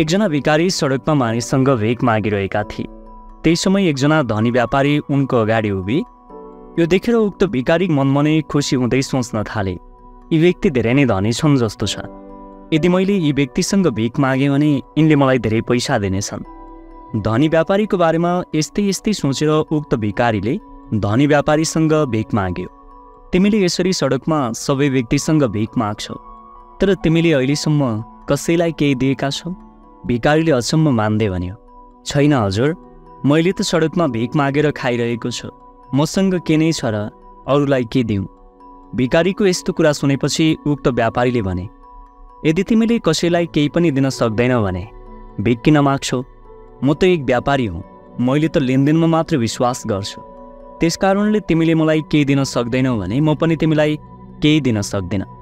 एकजना भिकारी सडकमा मानिससँग भेक मागिरहेका थिए। त्यही समय एकजना धनी व्यापारी उनको अगाडि उभि यो देखेर उक्त भिकारी मनमनै खुसी हुँदै सोच्न थाले यी व्यक्ति धेरै नै धनी छन् जस्तो छ। यदि मैले यी व्यक्तिसँग भिख मागेँ भने यिनले मलाई धेरै पैसा दिनेछन् धनी व्यापारीको बारेमा यस्तै यस्तै सोचेर उक्त भिकारीले धनी व्यापारीसँग भिख माग्यो। तिमीले यसरी सडकमा सबै व्यक्तिसँग भिख माग्छौ तर तिमीले अहिलेसम्म कसैलाई केही दिएका छौ? भिकारीले अचम्म मान्दै भन्यो छैन हजुर मैले त सडकमा भिख मागेर खाइरहेको छु। मसँग के नै छ र अरूलाई के दिउँ भिकारीको यस्तो कुरा सुनेपछि उक्त व्यापारीले भने यदि तिमीले कसैलाई केही पनि दिन सक्दैनौ भने भिख किन माग्छौ? म त एक व्यापारी हुँ मैले त लेनदेनमा मात्र विश्वास गर्छु। त्यसकारणले तिमीले मलाई केही दिन सक्दैनौ भने म पनि तिमीलाई केही दिन सक्दिनँ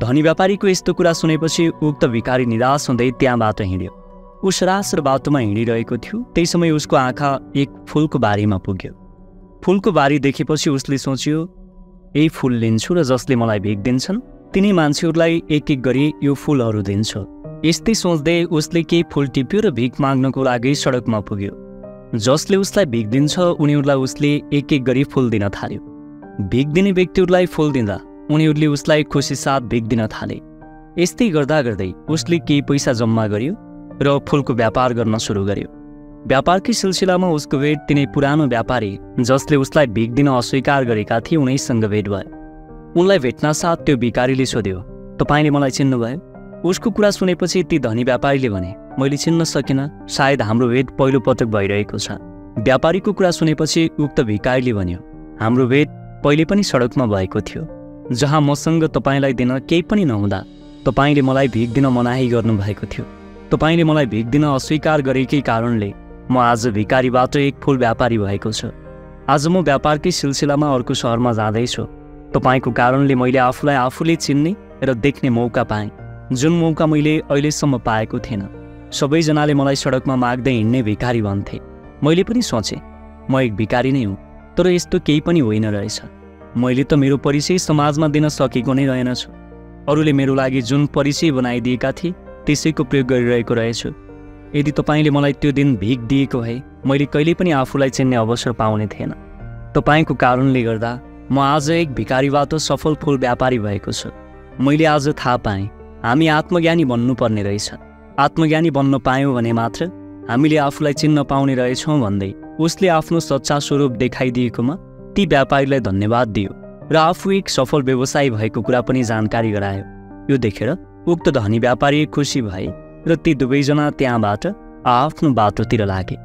धनी व्यापारीको यस्तो कुरा सुनेपछि उक्त भिकारी निराश हुँदै त्यहाँबाट हिँड्यो। ऊ सरासर बाटोमा हिँडिरहेको थियो। त्यही समय उसको आँखा एक फुलको बारीमा पुग्यो। फुलको बारी देखेपछि उसले सोच्यो यही फुल लिन्छु र जसले मलाई भिख दिन्छन् तिनी मान्छेहरूलाई एक एक गरी यो फुलहरू दिन्छु। यस्तै सोच्दै उसले केही फुल टिप्यो र भिख माग्नको लागि सडकमा पुग्यो। जसले उसलाई भिख दिन्छ उनीहरूलाई उसले एक एक गरी फुल दिन थाल्यो। भिख दिने व्यक्तिहरूलाई फुल दिँदा उनीहरूले उसलाई खुसी साथ भिख दिन थाले। यस्तै गर्दा गर्दै उसले केही पैसा जम्मा गर्यो। र फुलको व्यापार गर्न सुरु गर्यो। व्यापारकै सिलसिलामा उसको भेट तिनै पुरानो व्यापारी जसले उसलाई भिख दिन अस्वीकार गरेका थिए उनैसँग भेट भयो। उनलाई भेट्न साथ त्यो भिकारीले सोध्यो तपाईँले मलाई चिन्नुभयो? उसको कुरा सुनेपछि ती धनी व्यापारीले भने मैले चिन्न सकिनँ सायद हाम्रो भेट पहिलो पटक भइरहेको छ। व्यापारीको कुरा सुनेपछि उक्त भिकारीले भन्यो हाम्रो भेट पहिले पनि सडकमा भएको थियो जहाँ मसँग तपाईँलाई दिन केही पनि नहुँदा तपाईँले मलाई भिख दिन मनाही गर्नुभएको थियो। तपाईँले मलाई भिख दिन अस्वीकार गरेकै कारणले म आज भिकारीबाट एक फुल व्यापारी भएको छु। आज म व्यापारकै सिलसिलामा अर्को सहरमा जाँदैछु। तपाईँको कारणले मैले आफूलाई आफूले चिन्ने र देख्ने मौका पाएँ जुन मौका मैले अहिलेसम्म पाएको थिएन। सबैजनाले मलाई सडकमा माग्दै हिँड्ने भिकारी भन्थे। मैले पनि सोचेँ म एक भिकारी नै हुँ तर यस्तो केही पनि होइन रहेछ। मैले त मेरो परिचय समाजमा दिन सकेको नै रहेनछु। अरूले मेरो लागि जुन परिचय बनाइदिएका थिए त्यसैको प्रयोग गरिरहेको रहेछु। यदि तपाईँले मलाई त्यो दिन भिख दिएको भए मैले कहिल्यै पनि आफूलाई चिन्ने अवसर पाउने थिएन। तपाईँको कारणले गर्दा म आज एक भिकारीबाट सफल फुल व्यापारी भएको छु। मैले आज थाहा पाएँ हामी आत्मज्ञानी बन्नुपर्ने रहेछ आत्मज्ञानी बन्न पायौँ भने मात्र हामीले आफूलाई चिन्न पाउने रहेछौँ भन्दै उसले आफ्नो सच्चा स्वरूप देखाइदिएकोमा ती व्यापारीलाई धन्यवाद दियो र आफू एक सफल व्यवसायी भएको कुरा पनि जानकारी गरायो। यो देखेर उक्त धनी व्यापारी खुसी भए र ती दुवैजना त्यहाँबाट आफ्नो बाटोतिर लागे।